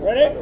Ready?